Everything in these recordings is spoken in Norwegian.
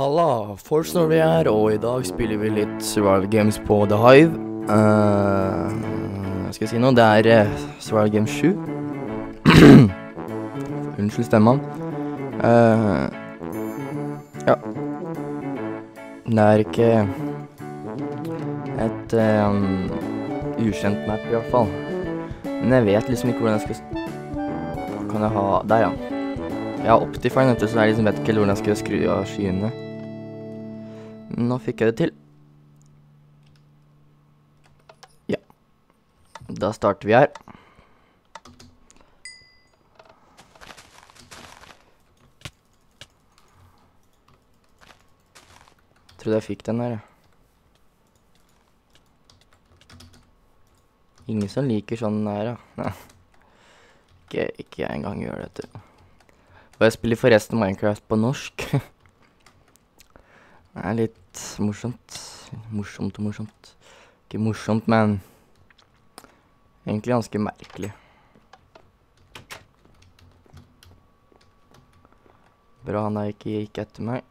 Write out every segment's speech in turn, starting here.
Halla, Forsnor vi er, og i dag spiller vi litt Survival Games på The Hive. Uh, skal jeg si noe? Det er uh, Survival Games 7. Unnskyld stemma. Uh, ja. Det er ikke et um, ukjent map, i hvert fall. Men jeg vet liksom ikke hvordan jeg skal kan jeg ha Der, ja. Jeg har Optifine, så jeg liksom vet ikke hvordan jeg skal skru av skyene. Nå fikk jeg det til. Ja. Da starter vi her. Trodde jeg fikk den her, ja. Ingen som liker sånn her, ja. ikke, jeg engang gjør dette. Og jeg spiller forresten Minecraft på norsk. det er litt morsomt. Morsomt og morsomt. Ikke morsomt, men egentlig ganske merkelig. Bra han der ikke gikk etter meg.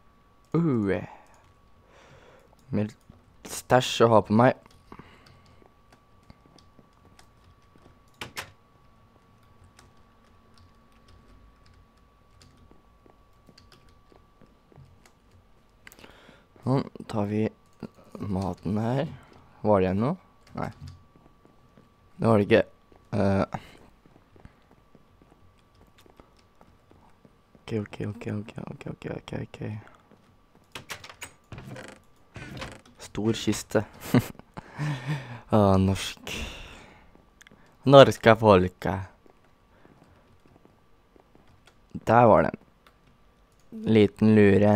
Uh. Mer stæsj å ha på meg. Nå tar vi maten her. Var det igjen noe? Nei. Det var det ikke. Uh. OK, OK, OK, OK, OK, OK, ok, ok. Stor kiste. Åh, norsk. Norske folket. Der var den. Liten lure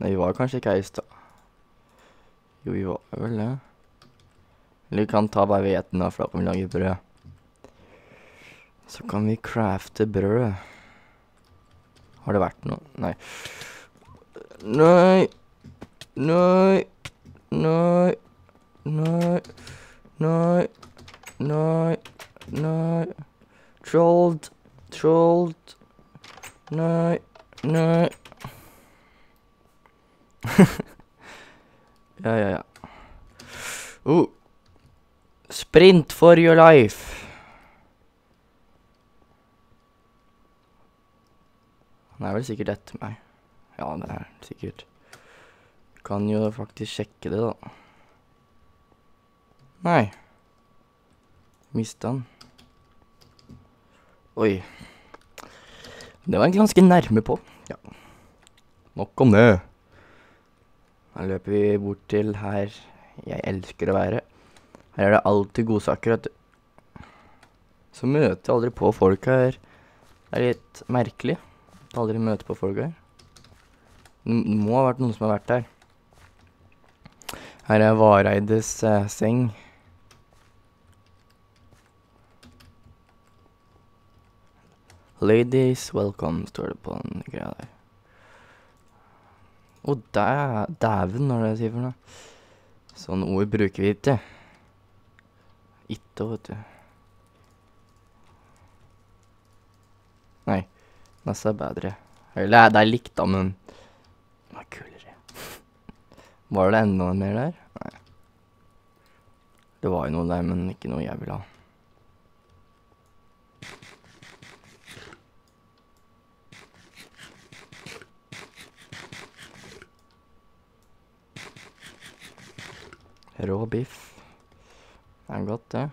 Nei, vi var kanskje ikke her i stad. Jo, vi var vel det. Eller vi kan ta bare hveten, da, for da kan vi lage brød. Så kan vi crafte brød. Har det vært noe? Nei. Nei. Nei. Nei. Nei. Nei. Nei. Nei. Trolled. Trolled. Nei. Nei. Ja, ja, ja. Uh. Sprint for your life. Han er vel sikkert etter meg. Ja, det er han sikkert. Kan jo faktisk sjekke det, da. Nei. Mista han. Oi. Det var egentlig ganske nærme på. Ja. Nok om det. Da løper vi bort til her jeg elsker å være. Her er det alltid godsaker, vet. Så møter jeg aldri på folk her. Det er litt merkelig. Aldri møter på folk her. Det må ha vært noen som har vært der. Her er Vareides eh, seng. Ladies welcome, står det på den greia der. Å, dæ dæven, når det sier for noe? Sånne ord bruker vi ikke. Ikke, vet du. Nei, neste er bedre. Eller det er likt, da, men det var kulere. Var det enda mer der? Nei. Det var jo noe der, men ikke noe jeg ville ha. Rå biff. Det er godt, det.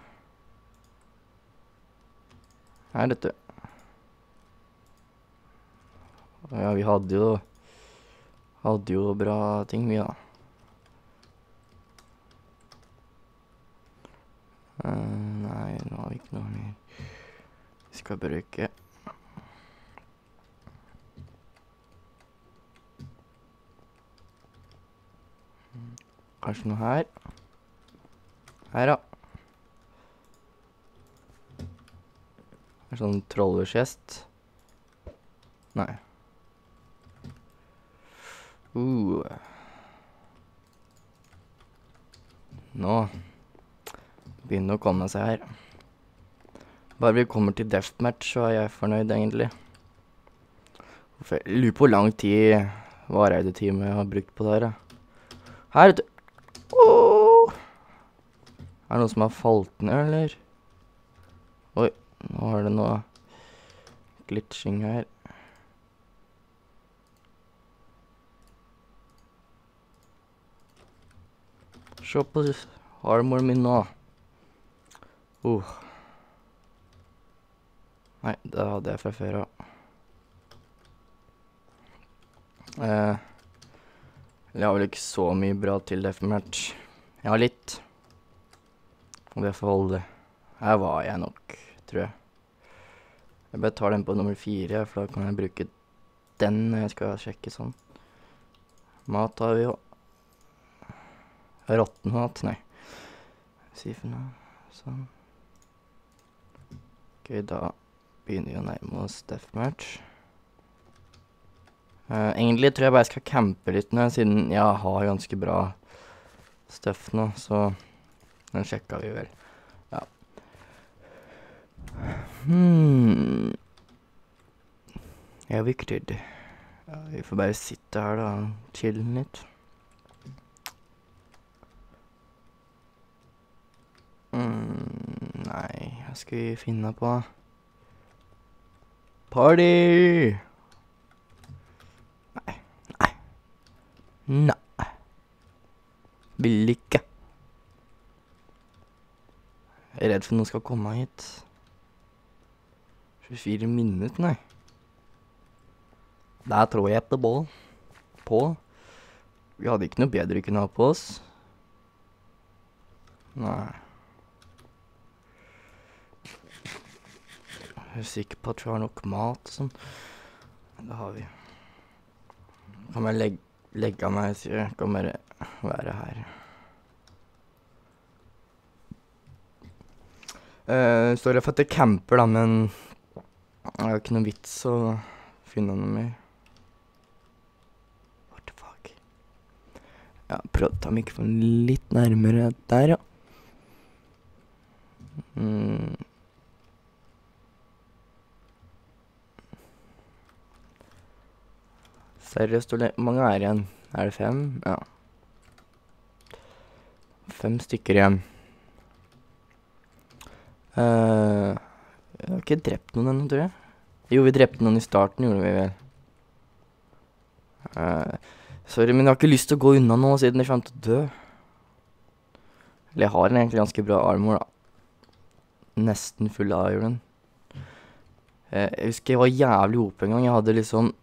Her, du. Ja, vi hadde jo Hadde jo bra ting, vi, da. Uh, nei, nå har vi ikke noe mer vi skal bruke. Kanskje noe her. Her, da. Er sånn trolleskjest. Nei. Uh. Nå begynner å komme seg her. Bare vi kommer til deathmatch, så er jeg fornøyd, egentlig. Jeg lurer på hvor lang tid Vareide-teamet har brukt på det her. da. Her, vet du. Åh! Er det noen som har falt ned, eller? Oi, nå har det noe glitching her. Se på armoren min nå. Uh. Nei, det hadde jeg fra før av. Eh, jeg har vel ikke så mye bra til deathmatch. Jeg har litt. Og det får holde. Her var jeg nok, tror jeg. Jeg bare tar den på nummer fire, for da kan jeg bruke den når jeg skal sjekke sånn. Mat har vi jo. Råtten mat? Nei. Si. Sånn. Ok, da begynner vi å nærme oss deathmatch. Uh, egentlig tror jeg bare jeg skal campe litt nå, siden jeg har ganske bra stuff nå, så den sjekka vi vel. Ja. Hmm. Ja, Victor. Ja, vi får bare sitte her, da, chille litt. Mm, nei, hva skal vi finne på? Party! Nei. Nei. Nei. Vil ikke. Jeg er redd for noen skal komme hit. 24 minutter, nei. Der tror jeg etter bål. På. Vi hadde ikke noe bedre vi kunne ha på oss. Nei. Jeg er sikker på at vi har nok mat og sånn. Det har vi. Kan jeg legge, legge av meg, sier jeg. Kan bare være her. Uh, står det for at jeg camper, da, men det er jo ikke noe vits å finne noe mer. What the fuck? Ja, prøv å ta mikrofonen litt nærmere der, ja. Mm. Seriøst, hvor mange er igjen? Er det fem? Ja. Fem stykker igjen. Eh, jeg har ikke drept noen ennå, tror jeg. Jo, vi drepte noen i starten, gjorde vi vel. Uh, sorry, men jeg har ikke lyst til å gå unna nå, siden jeg kommer til å dø. Eller jeg har en egentlig ganske bra armor, da. Nesten full av iron. Uh, jeg husker jeg var jævlig OP en gang. Jeg hadde liksom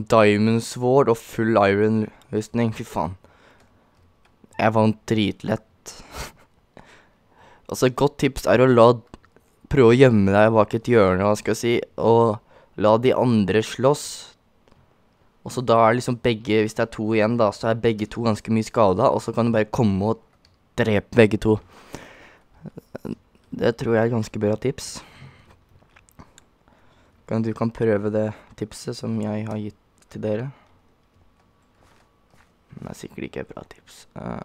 Diamond Sword og full iron-rustning. Fy faen. Jeg vant dritlett. altså, et godt tips er å la Prøve å gjemme deg bak et hjørne, hva skal jeg si, og la de andre slåss. Og så da er liksom begge Hvis det er to igjen, da, så er begge to ganske mye skada, og så kan du bare komme og drepe begge to. Det tror jeg er et ganske bra tips. Kan du kan prøve det tipset som jeg har gitt til dere. Det er sikkert ikke et bra tips. Eh,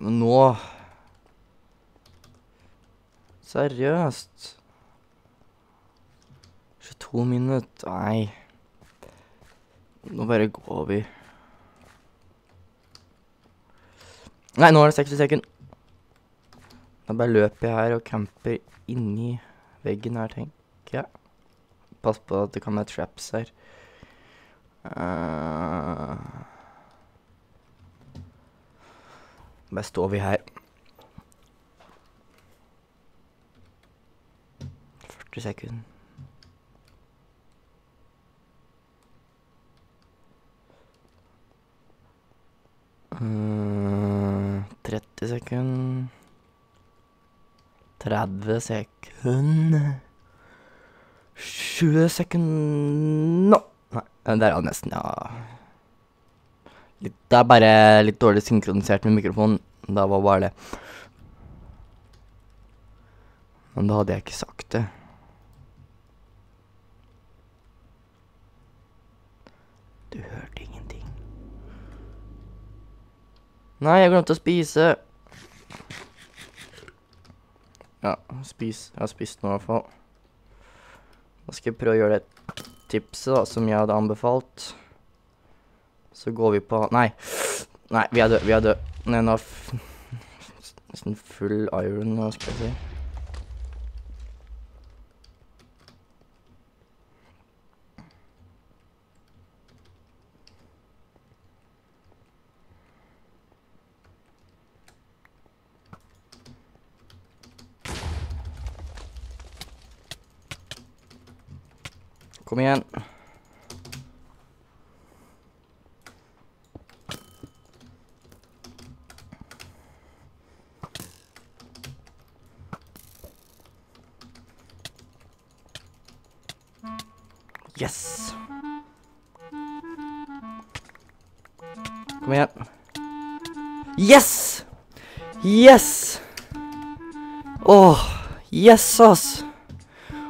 men nå Seriøst. 22 minutter. Nei. Nå bare går vi. Nei, nå er det 60 sekunder. Da bare løper jeg her og camper inni veggen her, tenker jeg. Pass på at det kan være traps her. Uh, bare står vi her. 40 sekunder. Uh, 30 sekunder. 30 sekunder 20 sekunder Nå! Nei, der er det nesten, ja. Litt, det er bare litt dårlig synkronisert med mikrofonen. Da var bare det. Men da hadde jeg ikke sagt det. Du hørte ingenting. Nei, jeg glemte å spise. Ja, spis. Jeg har spist nå i hvert fall. Da skal jeg prøve å gjøre det tipset da, som jeg hadde anbefalt. Så går vi på Nei. Nei, vi er døde. Vi er døde. Nei, nå nesten full iron, hva skal jeg si. Kom igjen. Yes! Kom igjen. Yes! Yes! Åh, yes, ass!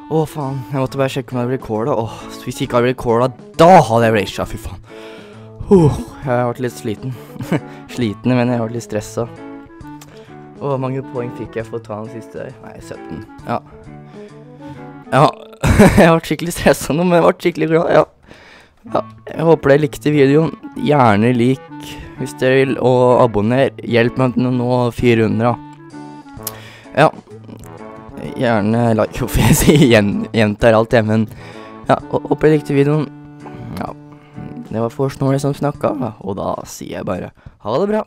Å, faen. Jeg måtte bare sjekke om det ble recorda. Åh, hvis ikke det ble recorda, da hadde jeg ragea, fy faen. Uh, jeg har vært litt sliten. sliten, men jeg har vært litt stressa. Hvor mange poeng fikk jeg for å ta den siste der? Nei, 17. Ja. Jeg ble skikkelig stressa nå, men jeg ble skikkelig glad, ja. ja. Jeg håper dere likte videoen. Gjerne lik hvis dere vil, og abonner. Hjelp meg til å nå 400. Ja. Gjerne like, hvorfor jeg sier gjentar alt, jeg, men ja, hå- håper dere likte videoen. Ja, det var Forsnåle som snakka, og da sier jeg bare ha det bra.